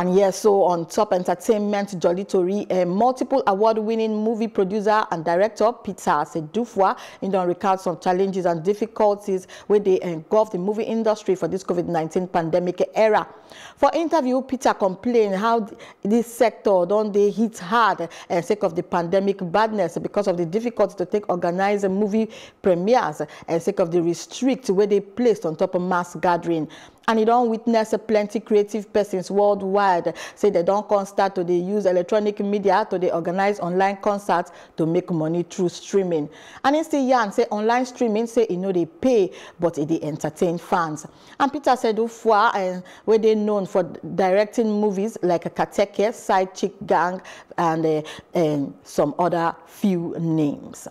And yes, so on top entertainment, Jolly Tori, a multiple award-winning movie producer and director, Peter Sedufua, in don recount some challenges and difficulties where they engulf the movie industry for this COVID-19 pandemic era. For interview, Peter complained how this sector don't they hit hard and sake of the pandemic badness because of the difficulty to take organized movie premieres and sake of the restrict where they placed on top of mass gathering and e don witness plenty creative persons worldwide. Say they don come start to dey use electronic media to dey organize online concerts to make money through streaming. And im still yarn say online streaming say e no dey pay but e dey entertain fans. And peter sedufua uh, wey dey known for directing movies like kateke side chick gang and uh, uh, some other few names